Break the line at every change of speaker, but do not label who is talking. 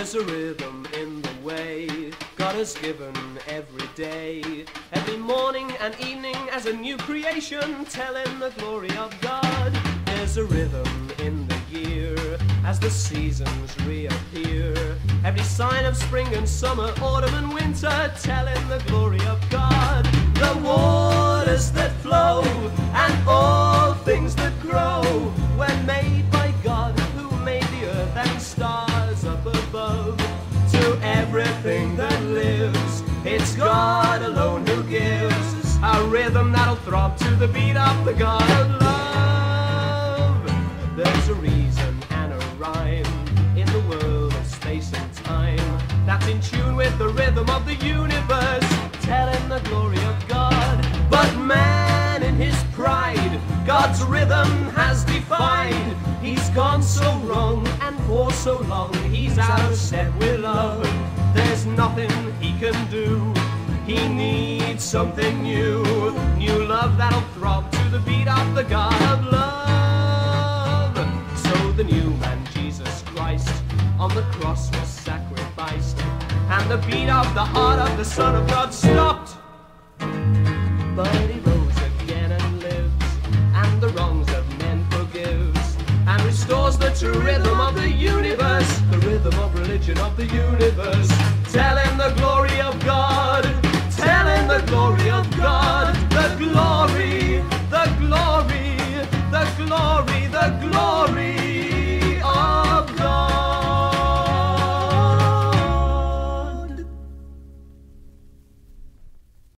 There's a rhythm in the way God has given every day. Every morning and evening as a new creation, telling the glory of God. There's a rhythm in the year as the seasons reappear. Every sign of spring and summer, autumn and winter, telling the glory of God. God alone who gives a rhythm that'll throb to the beat of the God of love. There's a reason and a rhyme in the world of space and time that's in tune with the rhythm of the universe, telling the glory of God. But man in his pride, God's rhythm has defied. He's gone so wrong, and for so long, he's out of step with love. There's nothing he can do. He needs something new, new love that'll throb to the beat of the God of love. So the new man, Jesus Christ, on the cross was sacrificed, and the beat of the heart of the Son of God stopped. But he rose again and lives, and the wrongs of men forgives, and restores the true rhythm of the universe, the rhythm of religion of the universe.